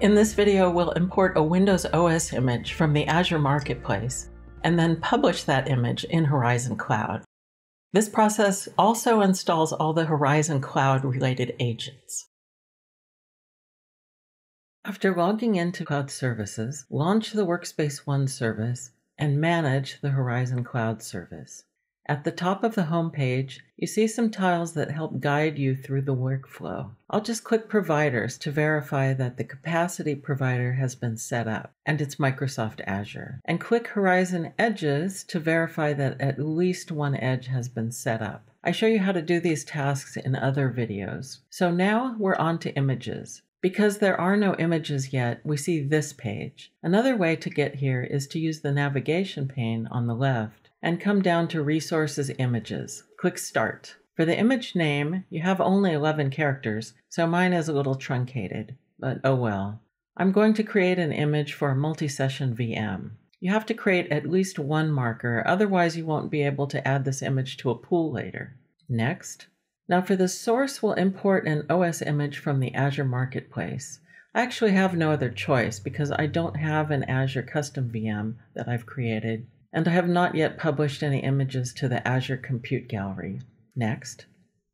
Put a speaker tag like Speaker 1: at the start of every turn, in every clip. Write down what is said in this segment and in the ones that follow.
Speaker 1: In this video, we'll import a Windows OS image from the Azure Marketplace and then publish that image in Horizon Cloud. This process also installs all the Horizon Cloud related agents. After logging into Cloud Services, launch the Workspace ONE service and manage the Horizon Cloud service. At the top of the home page, you see some tiles that help guide you through the workflow. I'll just click Providers to verify that the capacity provider has been set up and it's Microsoft Azure, and click Horizon Edges to verify that at least one edge has been set up. I show you how to do these tasks in other videos. So now we're on to images. Because there are no images yet, we see this page. Another way to get here is to use the navigation pane on the left and come down to Resources Images. Click Start. For the image name, you have only 11 characters, so mine is a little truncated, but oh well. I'm going to create an image for a multi-session VM. You have to create at least one marker, otherwise you won't be able to add this image to a pool later. Next. Now for the source, we'll import an OS image from the Azure Marketplace. I actually have no other choice because I don't have an Azure custom VM that I've created and I have not yet published any images to the Azure Compute Gallery. Next.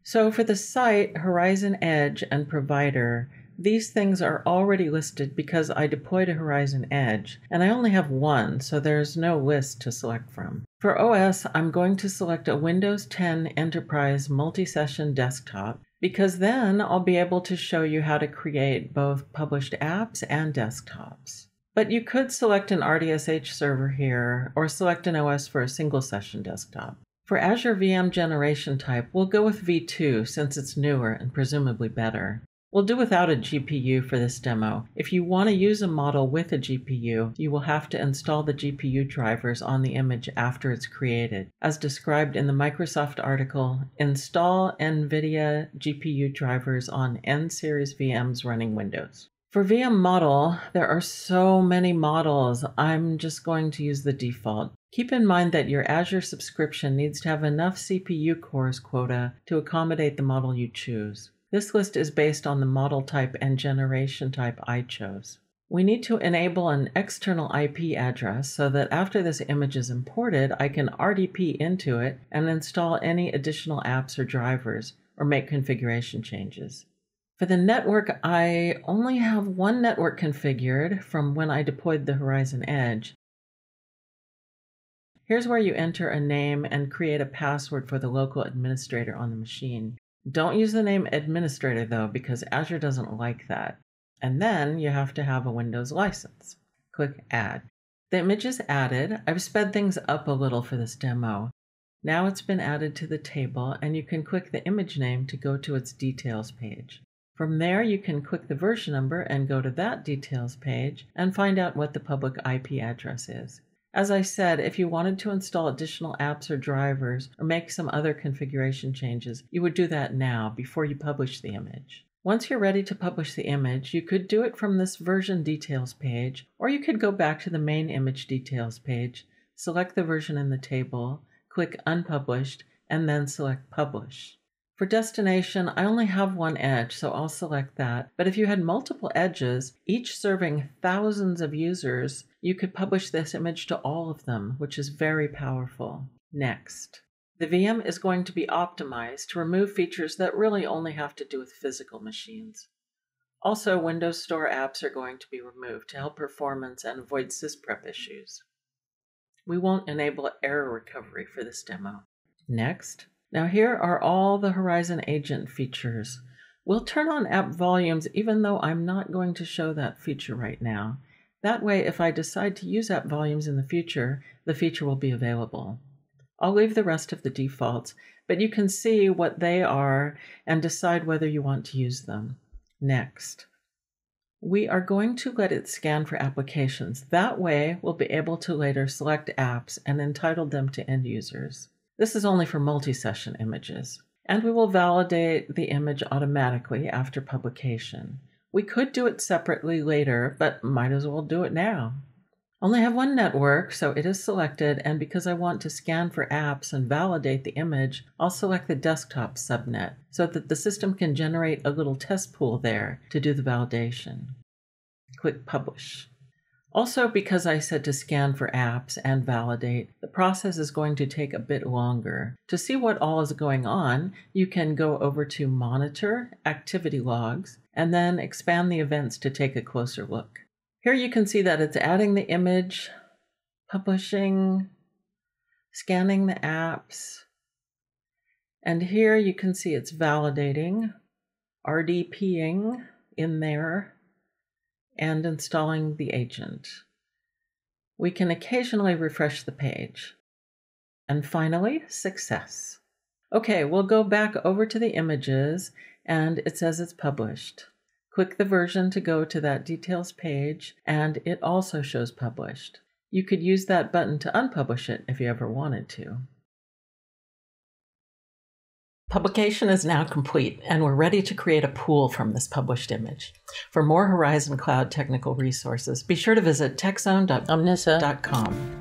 Speaker 1: So for the site, Horizon Edge, and Provider, these things are already listed because I deployed a Horizon Edge, and I only have one, so there's no list to select from. For OS, I'm going to select a Windows 10 Enterprise multi-session desktop because then I'll be able to show you how to create both published apps and desktops. But you could select an RDSH server here or select an OS for a single session desktop. For Azure VM generation type, we'll go with V2 since it's newer and presumably better. We'll do without a GPU for this demo. If you want to use a model with a GPU, you will have to install the GPU drivers on the image after it's created, as described in the Microsoft article, Install NVIDIA GPU drivers on N-Series VMs running Windows. For VM model, there are so many models. I'm just going to use the default. Keep in mind that your Azure subscription needs to have enough CPU cores quota to accommodate the model you choose. This list is based on the model type and generation type I chose. We need to enable an external IP address so that after this image is imported, I can RDP into it and install any additional apps or drivers or make configuration changes. For the network, I only have one network configured from when I deployed the Horizon Edge. Here's where you enter a name and create a password for the local administrator on the machine. Don't use the name administrator though, because Azure doesn't like that. And then you have to have a Windows license. Click Add. The image is added. I've sped things up a little for this demo. Now it's been added to the table, and you can click the image name to go to its details page. From there, you can click the version number and go to that details page and find out what the public IP address is. As I said, if you wanted to install additional apps or drivers or make some other configuration changes, you would do that now before you publish the image. Once you're ready to publish the image, you could do it from this version details page, or you could go back to the main image details page, select the version in the table, click Unpublished, and then select Publish. For destination, I only have one edge, so I'll select that. But if you had multiple edges, each serving thousands of users, you could publish this image to all of them, which is very powerful. Next. The VM is going to be optimized to remove features that really only have to do with physical machines. Also, Windows Store apps are going to be removed to help performance and avoid sysprep issues. We won't enable error recovery for this demo. Next, now here are all the Horizon Agent features. We'll turn on app volumes even though I'm not going to show that feature right now. That way, if I decide to use app volumes in the future, the feature will be available. I'll leave the rest of the defaults, but you can see what they are and decide whether you want to use them. Next. We are going to let it scan for applications. That way, we'll be able to later select apps and entitle them to end users. This is only for multi-session images, and we will validate the image automatically after publication. We could do it separately later, but might as well do it now. Only have one network, so it is selected, and because I want to scan for apps and validate the image, I'll select the desktop subnet so that the system can generate a little test pool there to do the validation. Click Publish. Also, because I said to scan for apps and validate, the process is going to take a bit longer. To see what all is going on, you can go over to Monitor, Activity Logs, and then expand the events to take a closer look. Here you can see that it's adding the image, publishing, scanning the apps, and here you can see it's validating, RDPing in there, and installing the agent. We can occasionally refresh the page. And finally, success. Okay, we'll go back over to the images and it says it's published. Click the version to go to that details page and it also shows published. You could use that button to unpublish it if you ever wanted to. Publication is now complete, and we're ready to create a pool from this published image. For more Horizon Cloud technical resources, be sure to visit techzone.omnissa.com.